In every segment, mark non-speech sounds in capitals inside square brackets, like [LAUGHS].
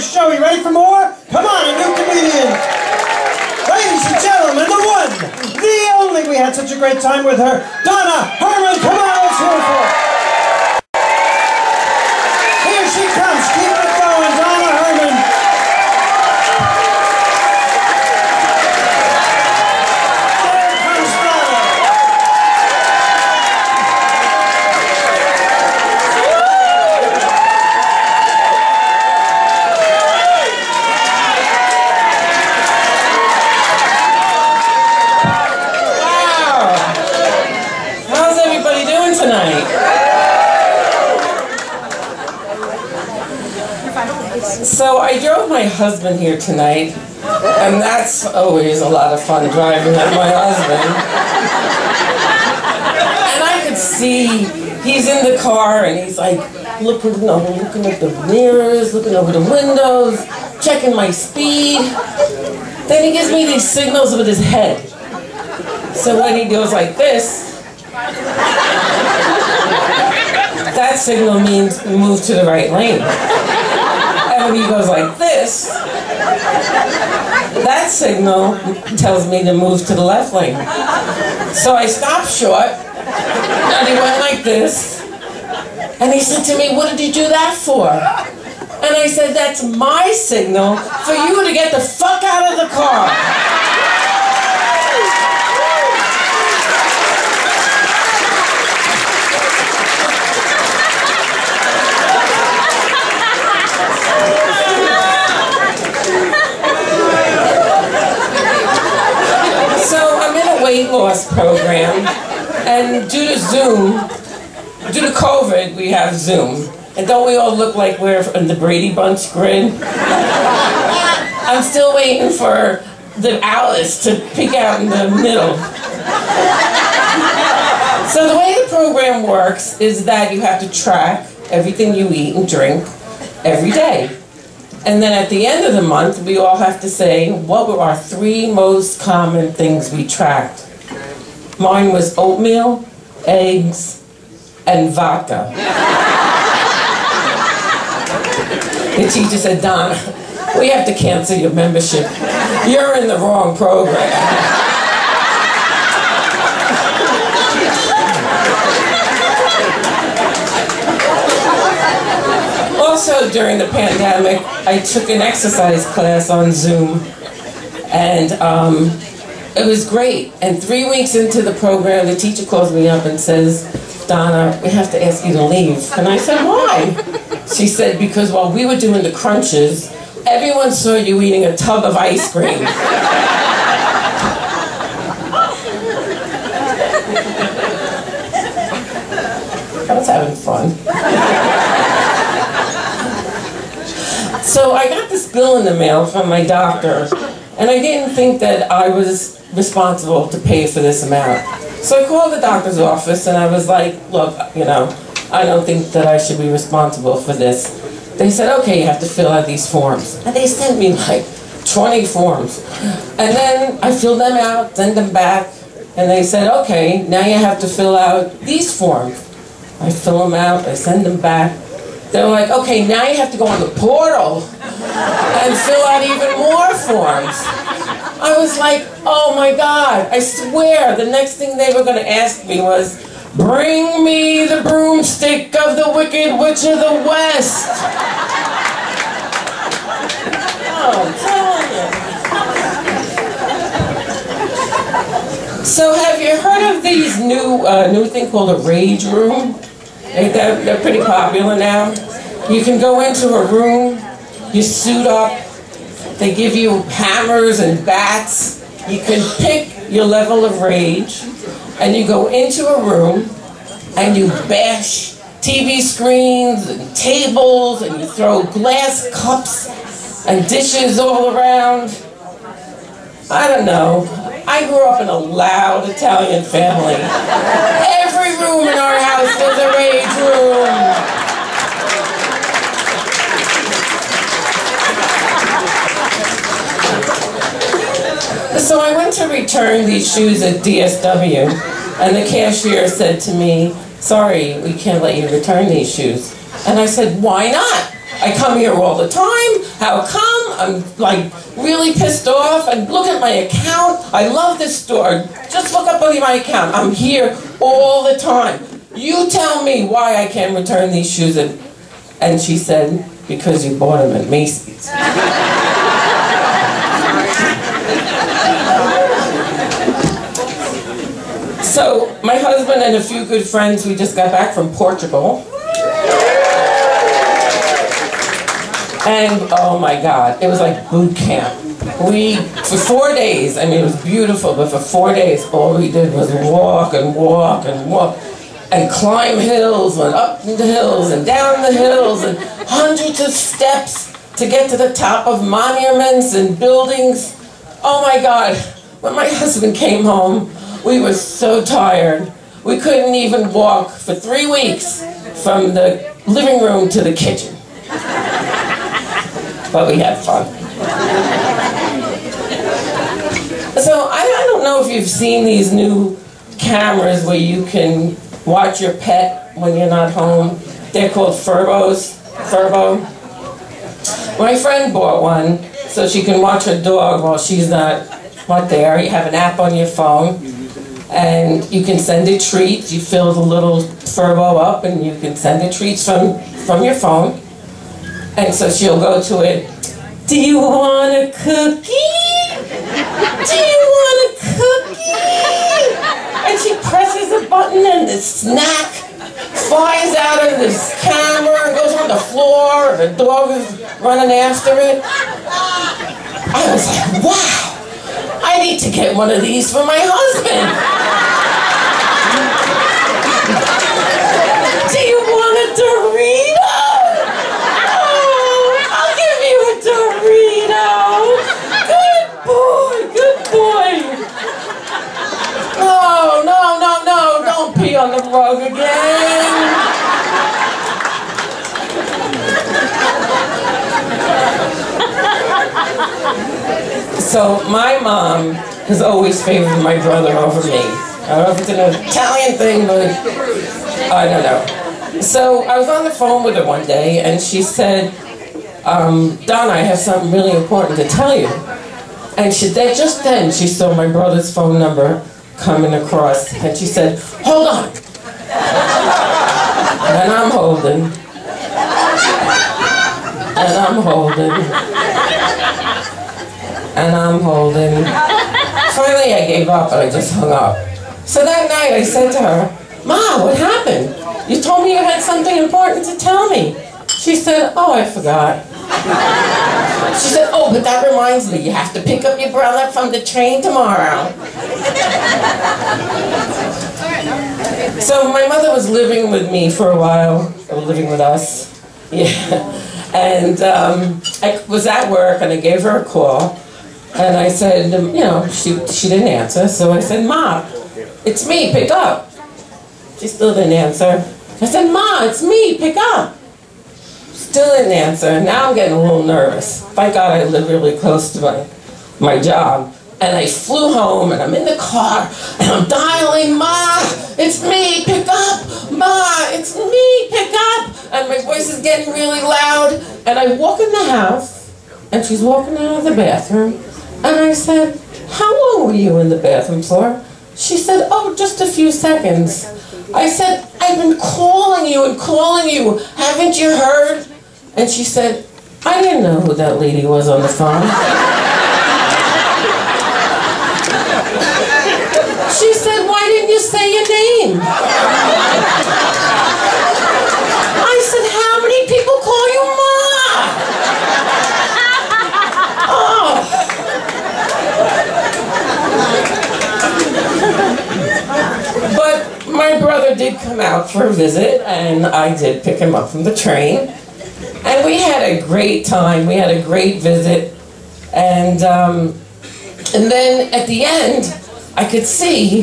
show. You ready for more? Come on, a new comedian. Ladies and gentlemen, the one, the only. We had such a great time with her. Donna Herman, come on, let's hear it for her. Here she comes. Keep it going, Donna Herman. There comes Donna. Wow! How's everybody doing tonight? So I drove my husband here tonight, and that's always a lot of fun driving with my husband. And I could see he's in the car and he's like looking over, looking at the mirrors, looking over the windows, checking my speed. Then he gives me these signals with his head. So when he goes like this, that signal means move to the right lane. When he goes like this, that signal tells me to move to the left lane. So I stopped short, and he went like this, and he said to me, what did you do that for? And I said, that's my signal for you to get the fuck out of the car. So I'm in a weight loss program, and due to Zoom, due to COVID, we have Zoom. And don't we all look like we're in the Brady Bunch grid? I'm still waiting for the Alice to pick out in the middle. So the way the program works is that you have to track everything you eat and drink every day. And then at the end of the month, we all have to say what were our three most common things we tracked. Mine was oatmeal, eggs, and vodka. the teacher said, Donna, we have to cancel your membership. You're in the wrong program. Also, during the pandemic, I took an exercise class on Zoom, and um, it was great. And three weeks into the program, the teacher calls me up and says, Donna, we have to ask you to leave. And I said, why? She said, because while we were doing the crunches, everyone saw you eating a tub of ice cream. [LAUGHS] I was having fun. So I got this bill in the mail from my doctor, and I didn't think that I was responsible to pay for this amount. So I called the doctor's office and I was like, look, you know, I don't think that I should be responsible for this. They said, okay, you have to fill out these forms. And they sent me like 20 forms. And then I filled them out, sent them back, and they said, okay, now you have to fill out these forms. I fill them out, I send them back. They're like, okay, now you have to go on the portal and fill out even more forms. I was like, oh my God, I swear, the next thing they were going to ask me was, bring me the broomstick of the Wicked Witch of the West. Oh. So have you heard of these new, uh, new thing called a rage room? Ain't that, they're pretty popular now. You can go into a room, you suit up, they give you hammers and bats. You can pick your level of rage, and you go into a room and you bash TV screens and tables, and you throw glass cups and dishes all around. I don't know. I grew up in a loud Italian family. Every room in our house was a rage room. So I went to return these shoes at DSW, and the cashier said to me, sorry, we can't let you return these shoes. And I said, why not? I come here all the time. How come? I'm like really pissed off. And look at my account. I love this store. Just look up on my account. I'm here all the time. You tell me why I can't return these shoes. And, and she said, because you bought them at Macy's. [LAUGHS] So, my husband and a few good friends, we just got back from Portugal. And oh my God, it was like boot camp. We, for four days, I mean, it was beautiful, but for four days, all we did was walk and walk and walk and climb hills and up the hills and down the hills and hundreds of steps to get to the top of monuments and buildings. Oh my God, when my husband came home, we were so tired. We couldn't even walk for three weeks from the living room to the kitchen. but we had fun. So I, I don't know if you've seen these new cameras where you can watch your pet when you're not home. They're called Furbos. Furbo. My friend bought one so she can watch her dog while she's not, not there. You have an app on your phone and you can send a treat. You fill the little Furbo up and you can send it treats from, from your phone. And so she'll go to it. Do you want a cookie? Do you want a cookie? And she presses a button and the snack flies out of this camera and goes on the floor. The dog is running after it. I was like, wow. I need to get one of these for my husband. So my mom has always favored my brother over me. I don't know if it's an Italian thing, but I don't know. So I was on the phone with her one day, and she said, um, Donna, I have something really important to tell you. And she, that just then, she saw my brother's phone number coming across, and she said, hold on. And I'm holding. And I'm holding and I'm holding. Finally, I gave up and I just hung up. So that night, I said to her, Ma, what happened? You told me you had something important to tell me. She said, Oh, I forgot. She said, Oh, but that reminds me, you have to pick up your brother from the train tomorrow. So my mother was living with me for a while, living with us. [LAUGHS] Yeah. And um, I was at work and I gave her a call. And I said, you know, she, she didn't answer. So I said, Ma, it's me, pick up. She still didn't answer. I said, Ma, it's me, pick up. Still didn't answer. Now I'm getting a little nervous. Thank God I live really close to my, my job. And I flew home and I'm in the car and I'm dialing, Ma, it's me, pick up, Ma, it's me, pick up. And my voice is getting really loud. And I walk in the house and she's walking out of the bathroom and I said, how long were you in the bathroom for? She said, oh, just a few seconds. I said, I've been calling you and calling you. Haven't you heard? And she said, I didn't know who that lady was on the phone. she said, why didn't you say your name? I said, how many people call you But my brother for a visit, and I did pick him up from the train. And we had a great time. We had a great visit. And, um, and then at the end, I could see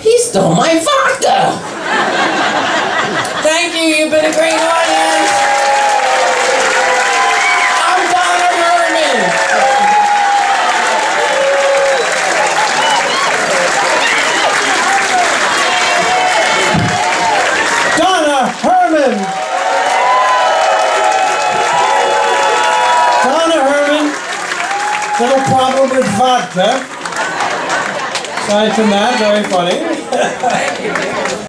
he stole my vodka. [LAUGHS] Thank you. You've been a great audience. Little problem with vodka. Aside from that, very funny. [LAUGHS]